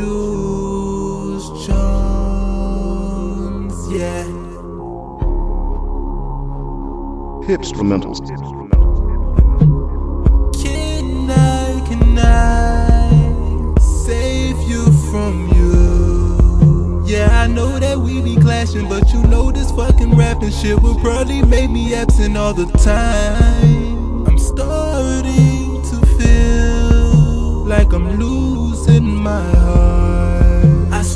Juwols Jones, yeah. Hipstrumentals. Can I, can I save you from you? Yeah, I know that we be clashing, but you know this fucking rapping shit will probably make me absent all the time. I'm starting to feel like I'm losing my heart.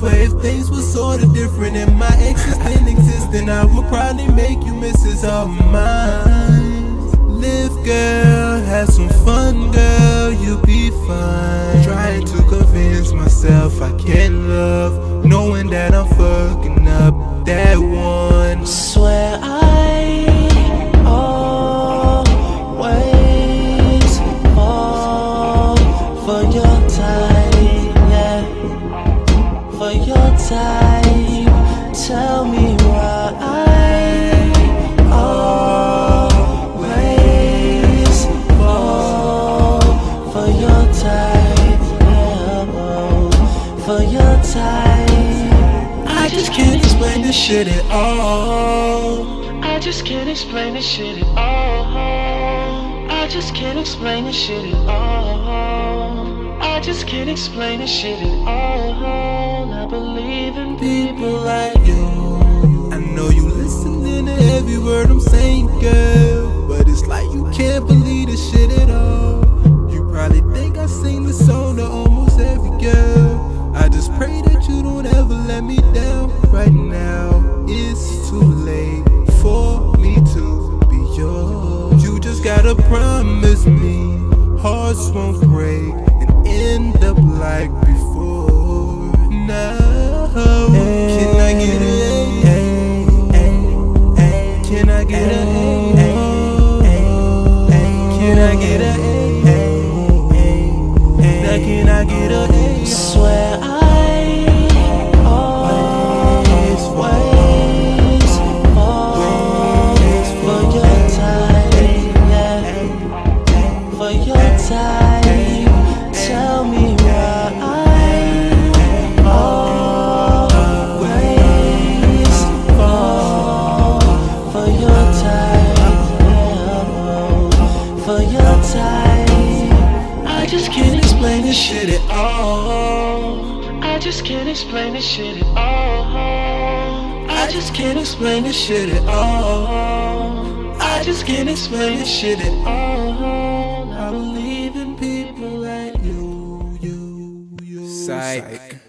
Swear if things were sorta different and my exes didn't exist, then I would probably make you misses all mine. Live, girl, have some fun, girl, you'll be fine. Trying to convince myself I can love, knowing that I'm fucking up that one. Swear I always fall for your type, type, tell me why I always fall for your type. For your type. I just can't explain this shit at all. I just can't explain this shit at all. I just can't explain this shit at all. I just can't explain this shit at all. I believe in people like you. I know you listening to every word I'm saying, girl. But it's like you can't believe this shit at all. You probably think I sing this song to almost every girl. I just pray that you don't ever let me down. Right now, it's too late for me to be yours. You just gotta promise me hearts won't break and end up like before. Now, can I get a? Can I get a? Can I get a? Now can I get a? Swear I. For your time, this shit at all. I just can't explain this shit at all. I just can't explain this shit at all. I just can't explain this shit at all. I believe in people like you, you, you. Psych.